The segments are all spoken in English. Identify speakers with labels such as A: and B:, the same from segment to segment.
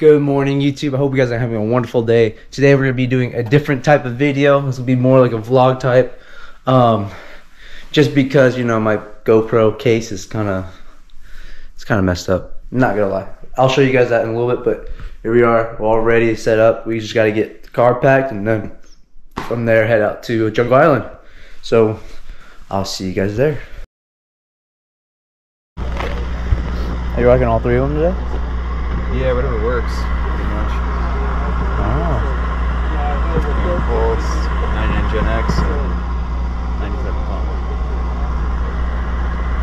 A: Good morning, YouTube. I hope you guys are having a wonderful day. Today we're gonna be doing a different type of video. This will be more like a vlog type. Um, just because you know my GoPro case is kind of it's kind of messed up. Not gonna lie. I'll show you guys that in a little bit. But here we are. We're all ready, set up. We just got to get the car packed, and then from there head out to Jungle Island. So I'll see you guys there. Are you rocking all three of them today?
B: Yeah, whatever works, pretty much.
A: Oh.
B: Pulse, 99 Gen X, and 97 pump.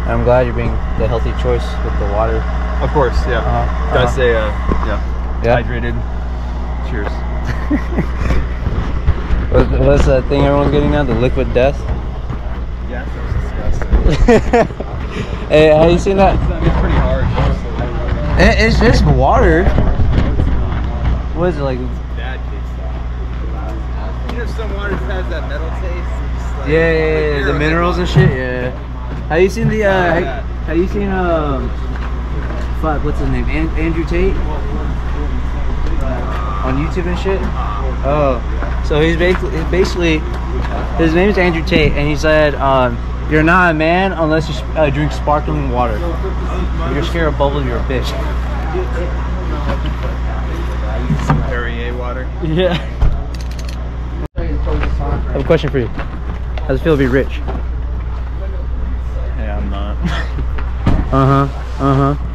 A: I'm glad you're being the healthy choice with the water.
B: Of course, yeah.
A: Uh-huh,
B: Gotta
A: uh-huh.
B: stay, uh, yeah,
A: Yeah.
B: hydrated. Cheers.
A: What- What's that thing everyone's getting now? The liquid death?
B: Yeah, that's disgusting.
A: hey, have you seen that?
B: It's pretty hard.
A: It- It's just water. What is it like?
B: Bad taste. You know, some water just has that metal taste. like-
A: Yeah, yeah, yeah, the minerals and shit. Yeah. Have you seen the? Uh, have, have you seen um? Fuck, what's his name? An- Andrew Tate on YouTube and shit. Oh, so he's basically basically his name's Andrew Tate, and he said, um, "You're not a man unless you uh, drink sparkling water. If you're scared of bubbles, you're a bitch."
B: Some Perrier water.
A: Yeah. I have a question for you. How does it feel to be rich?
B: Hey, I'm not.
A: Uh huh. Uh huh.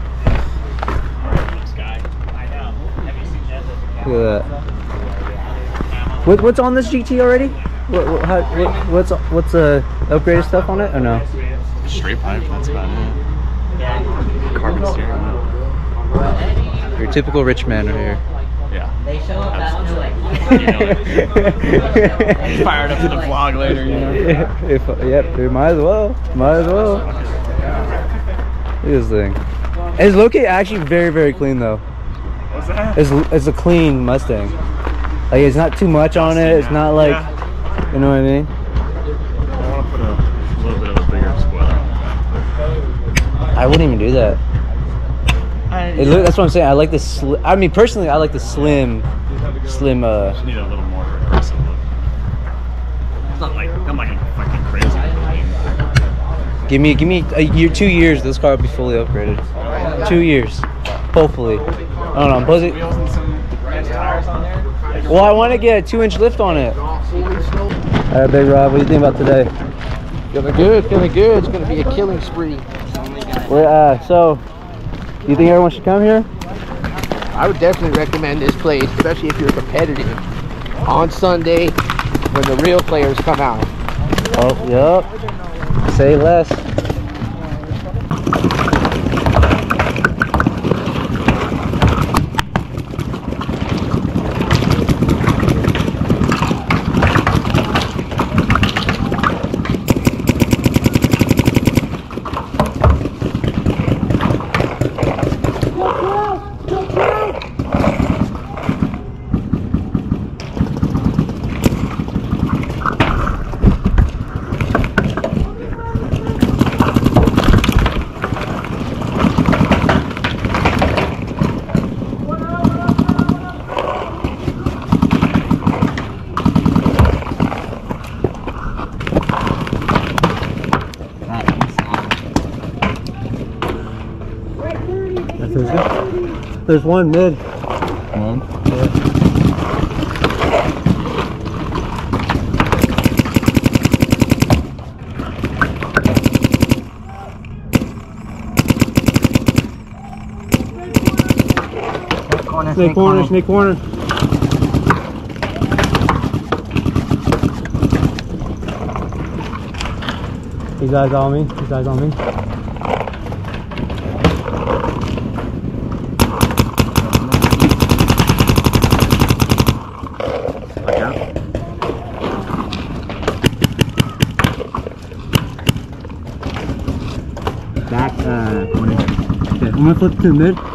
A: Look at that. What, what's on this GT already? What, what, how, what, what's what's uh, upgraded stuff on it or no?
B: Straight pipe, that's about it. Carbon steering wheel.
A: Your typical rich man right here.
B: Yeah.
C: They show up at
B: You know Fired up for the vlog later, you know.
A: Yeah, if, yep, it might as well. Might as well. Look at this thing. It's located actually very, very clean though.
B: What's that?
A: It's, it's a clean Mustang. Like it's not too much on it. It's not like, you know what I mean?
B: I want to put a little bit of a bigger spoiler.
A: I wouldn't even do that. It look, that's what I'm saying. I like the sli- I mean, personally, I like the slim, slim. Uh,
B: Just need a little more aggressive look. It's not like I'm like fucking crazy.
A: give me, give me a year, two years. This car will be fully upgraded. Two years, hopefully. I don't know. I'm supposed
B: Wheels and some ranch tires on there.
A: Well, I want to get a two-inch lift on it. All right, Big Rob, what do you think about today?
D: Feeling good, feeling good. It's gonna be a killing spree.
A: We're, uh, so, you think everyone should come here?
D: I would definitely recommend this place, especially if you're competitive. On Sunday, when the real players come out.
A: Oh, yep. Say less. There's one mid. Snake corner, snake corner. These eyes on me. These eyes on me. Back uh corner. Okay, I'm gonna flip to mid.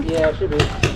D: Yeah, it should be.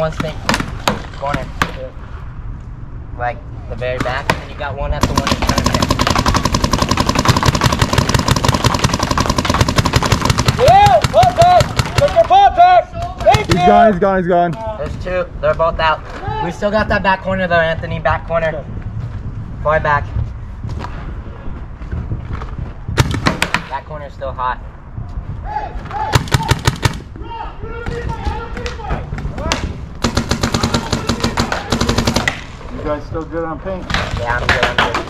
C: One snake corner. Like the very back, and then you got one at the one in front of it.
B: Yeah, contact! Take your contact! Thank
E: He's gone, he's gone, he's gone.
C: There's two. They're both out. We still got that back corner though, Anthony. Back corner. Fly back. That corner's still hot.
E: You guys still good on paint?
C: Yeah, I'm good. I'm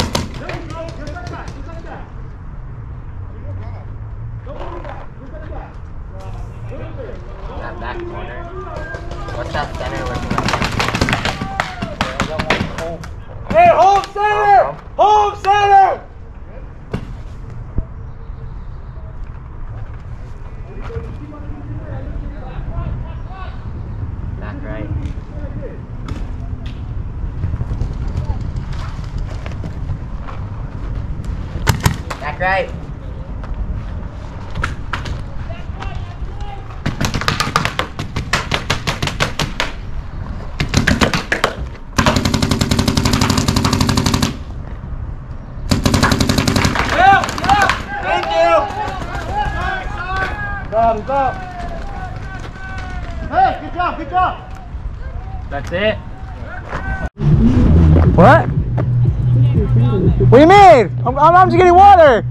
C: That back corner. What's that center like?
B: Hey, home center! Uh-huh. Home center!
C: Back right. Back right.
B: Thank you! Stop, stop. Hey, good job, good job.
E: That's it.
A: What? What do you mean? I'm, I'm, just getting water.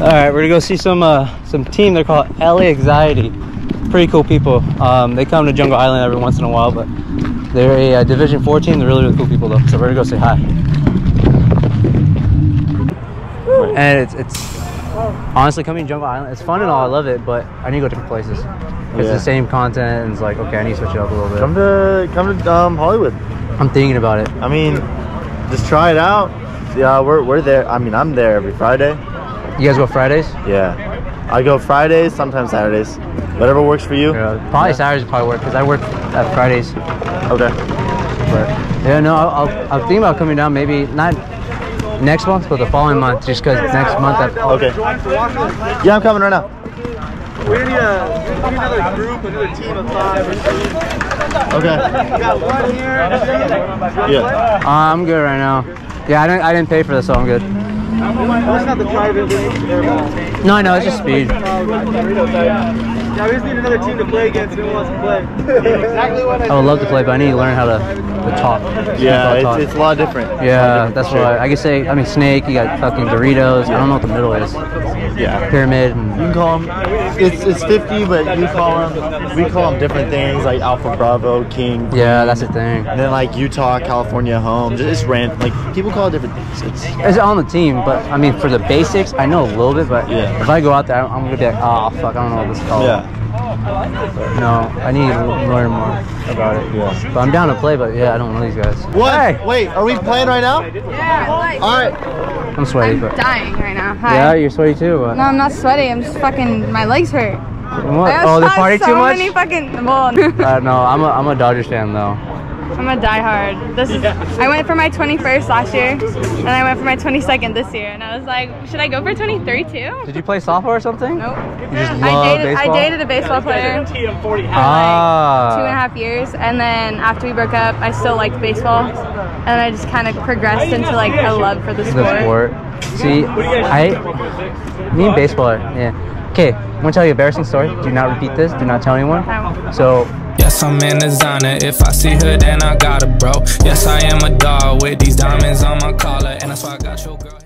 A: All right, we're gonna go see some uh, some team. They're called LA Anxiety. Pretty cool people. Um, they come to Jungle Island every once in a while, but they're a uh, Division Four team. They're really really cool people though. So we're gonna go say hi. And it's it's honestly coming to Jungle Island. It's fun and all. I love it, but I need to go different places. It's
E: Yeah.
A: the same content, and it's like okay, I need to switch it up a little bit.
E: Come to come to um, Hollywood.
A: I'm thinking about it.
E: I mean, just try it out. Yeah, we're we're there. I mean, I'm there every Friday.
A: You guys go Fridays?
E: Yeah, I go Fridays, sometimes Saturdays. Whatever works for you.
A: Yeah, probably Saturdays probably work because I work at Fridays.
E: Okay.
A: But yeah, no, I'll, I'll, I'm thinking about coming down maybe not next month, but the following month, just because next month I,
E: Okay. Yeah, I'm coming right now.
B: We need, a, we need another group, another team of five.
E: Okay.
B: We got one here.
E: Yeah.
A: uh, I'm good right now. Yeah, I didn't I didn't pay for this, so I'm good.
B: That's not the private league. Airball.
A: No, no, it's just speed.
B: Yeah, we just need another team to play against. Who wants to play? exactly what
A: I would love to play, but I need to learn how to, to talk.
E: Yeah,
A: How to talk.
E: it's, it's a lot different. It's lot
A: yeah,
E: different
A: that's
E: for sure.
A: why I can say. I mean, Snake. You got fucking Doritos. I don't know what the middle is.
E: Yeah.
A: Pyramid. And, You
E: can call them. It's it's 50, but you call them. We call them different things like Alpha Bravo, King.
A: yeah, that's the thing.
E: And then like Utah, California, home. Just random. Like people call it different things. It's,
A: It's on the team, but I mean, for the basics, I know a little bit. But
E: Yeah.
A: if I go out there, I'm gonna be like, oh fuck, I don't know what this is called.
E: yeah.
A: No, I need to learn more about it.
E: Yeah.
A: But I'm down to play, but yeah, I don't know these guys.
E: What?
A: Hey,
E: Wait, are we playing right now?
F: Yeah, like,
E: All right.
A: I'm sweaty,
F: I'm
A: but
F: dying right now. Hi.
A: yeah, you're sweaty too. But
F: No, I'm not sweaty. I'm just fucking. My legs hurt.
A: what?
F: I
A: Oh, they party
F: so
A: too much.
F: Many fucking. Well,
A: Uh, no, I'm a I'm a Dodgers fan though.
F: I'm a diehard. This is. I went for my 21st last year, and I went for my 22nd this year, and I was like, should I go for 23 too?
A: Did you play softball or something?
F: Nope.
A: You just love
F: I dated.
A: baseball.
F: I dated a baseball player for like
A: Ah.
F: two and a half years, and then after we broke up, I still liked baseball, and I just kind of progressed into like a love for the sport.
A: The sport. See, I me and baseball. are- Yeah. Okay, I'm gonna tell you an embarrassing story. Do not repeat this. Do not tell anyone. So
G: Yes, I'm in designer. If I see her, then I got her, bro. Yes, I am a dog with these diamonds on my collar, and that's why I got your girl.